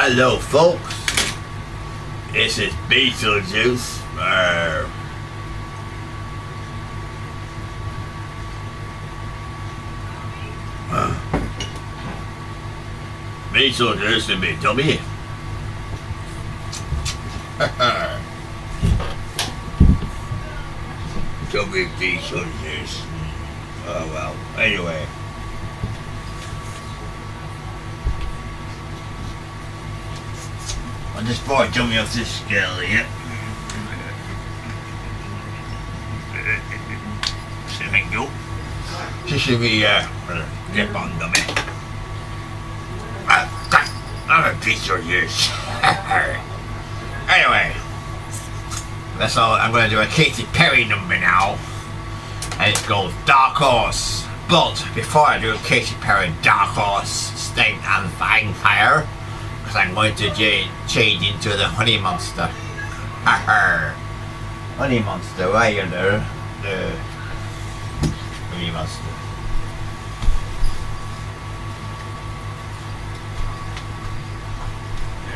Hello, folks. This is Beetlejuice. Uh, uh, Beetlejuice and me, dummy. dummy Beetlejuice. Oh well. Anyway. I just bought dummy off this scale yeah. here. Thank you. This should be uh, dip on dummy. Uh, I'm a piece of this. anyway, that's all. I'm going to do a Katy Perry number now, and it goes Dark Horse. But before I do a Katy Perry Dark Horse, Sting and Vampire, because I'm going to change into the Honey Monster. honey Monster, right you there? The Honey Monster.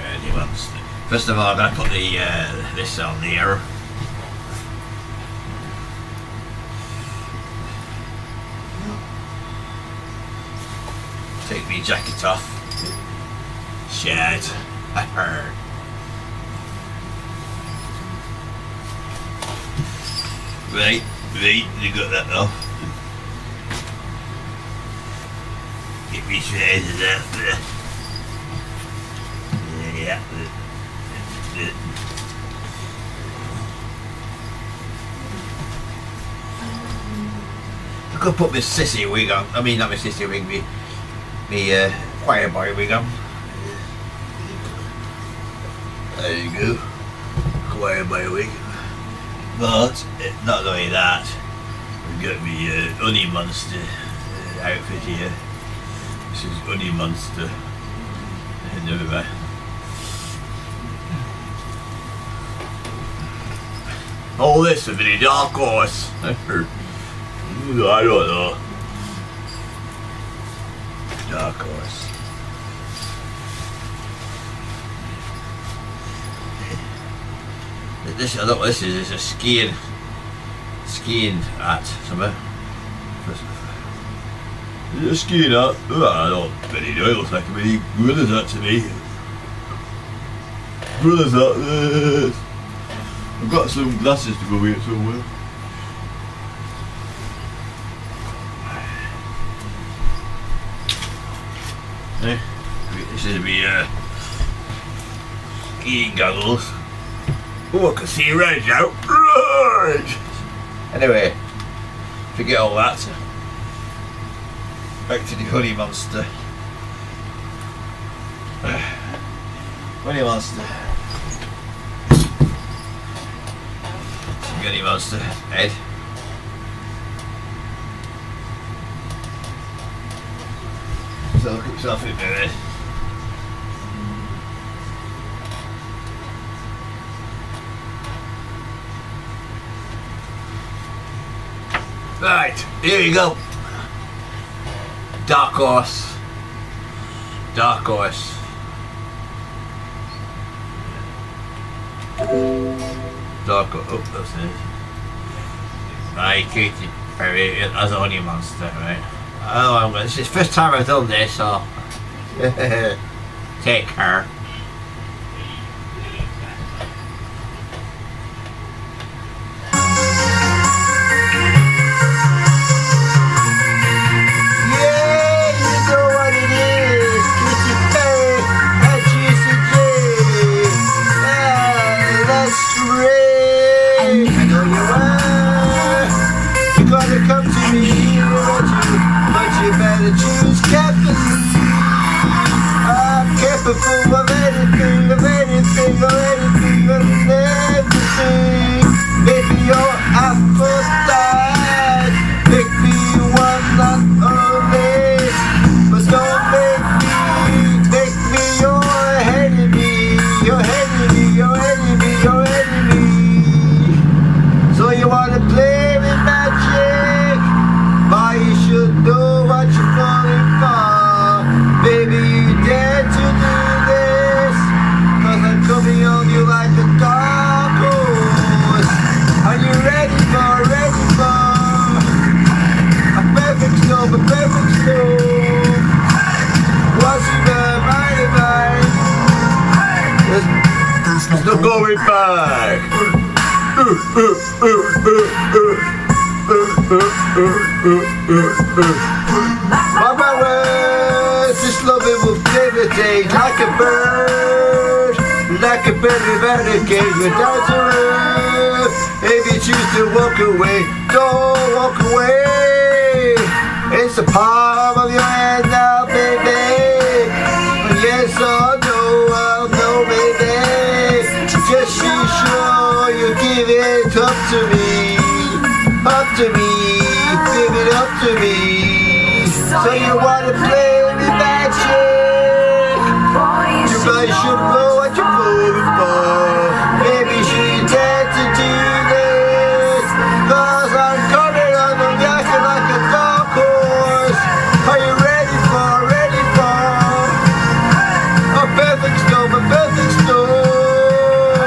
Honey Monster. First of all, I'm going to put the uh, this on there. Take me jacket off. Shit. I heard. Right, right, you got that now. Get me straight to that. Yeah. I could put my sissy wig on. I mean, not my sissy wig, me, me uh, choir boy wig on. There you go. Choir boy wig. But, not only that, we've got me uh, Honey Monster uh, outfit here. This is Honey Monster. And uh, all this is a dark horse. I don't know. Dark horse. This I don't this is it's a skiing skiing at somewhere. Is it a skiing at? Oh, I don't really know, it looks like a really good as that to me. Good as that yes. I've got some glasses to go with it somewhere. Eh, this is me uh, skiing goggles. Oh, I can see red now. Right. Anyway, forget all that. Back to the honey monster. Honey monster. Honey monster. Ed. So look himself in the mirror. Right, here you go. Dark horse. Dark horse. Dark horse. Oh, that's it. Right, Katy Perry as honey monster, right? Oh, I'm gonna, this is the first time I've done this, so take care. There's no going back. My words, this loving will gravitate like a bird, like a bird without a cage, without a roof. If you choose to walk away, don't walk away. It's the palm of your hand now, baby. Yes or So you wanna play with magic? You guys should know what you're going for. Maybe should you to do this? Cause I'm coming on the back like a dark horse. Are you ready for, ready for a perfect storm, a perfect storm?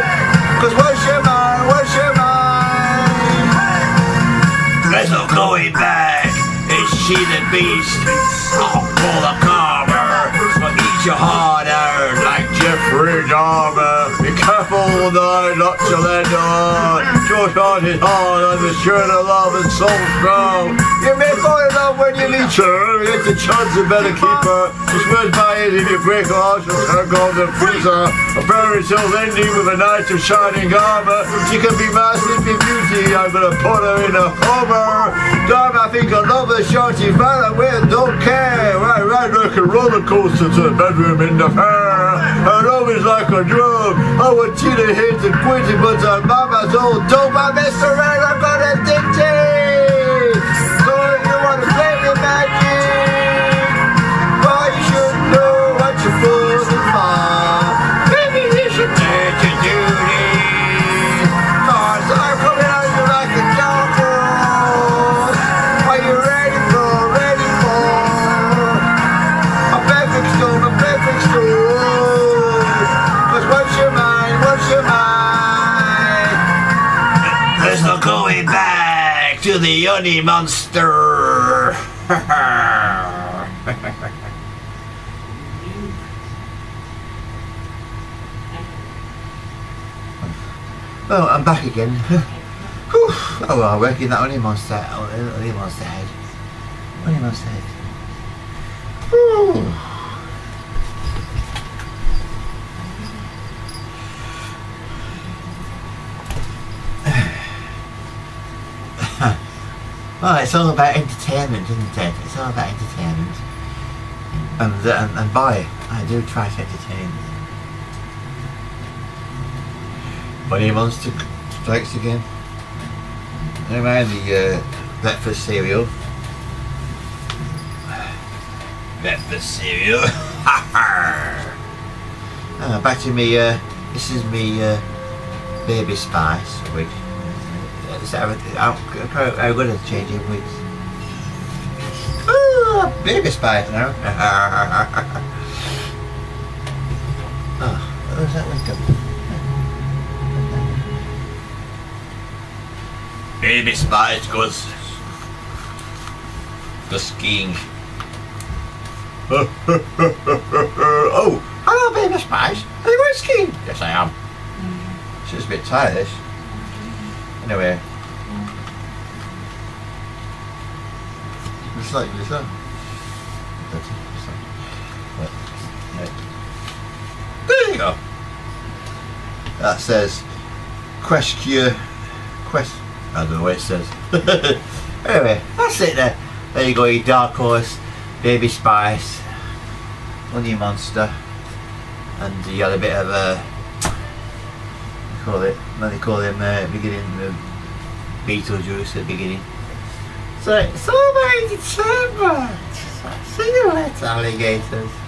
Cause what's your mind, what's your mind? There's no going back. She the beast? I'll pull the carver. I'll eat your heart out like Jeffrey Dahmer. Be careful though not to let on. Heart is hard and the shirt of love is so strong. You may fall in love when you meet her, it's a chance you better keep her. She swears by it if you break her heart, she'll turn golden freezer. A fairy tale ending with a knight of shining armor. She can be my sleeping beauty. I'm gonna put her in a coma. Darn, I think I love her shorty fella with don't care. Right, right like a roller coaster to the bedroom in the fair. Her love is like a drug. I want you to hit and quit it, but her mama's old dope. I mess around, I'm gonna dictate. So you wanna play with magic? No back to the honey monster. oh, I'm back again. Whew. oh, well, I'm working that honey monster, oh, monster head. Honey monster head. Whew. It's all about entertainment, isn't it? It's all about entertainment. And, and, and boy, I do try to entertain. Bunny Monster strikes again. Never mind the uh, breakfast cereal. Breakfast cereal. uh, back to me, uh, this is me uh, baby spice, which is that, how, how, how good at changing wigs. Ah, baby spice, now. oh, where's that go? Baby spice goes the skiing. oh, hello, Baby spice. Are you going skiing? Yes, I am. She's a bit tired. This. Anyway, just like this, huh? There you go. That says Quest question quest I don't know what it says. anyway, that's it there. There you go, your dark horse, baby spice, honey monster, and you had a bit of a call it what do they call him uh, beginning uh, Beetlejuice at the beginning. So it's all about entertainment. See you later, alligators.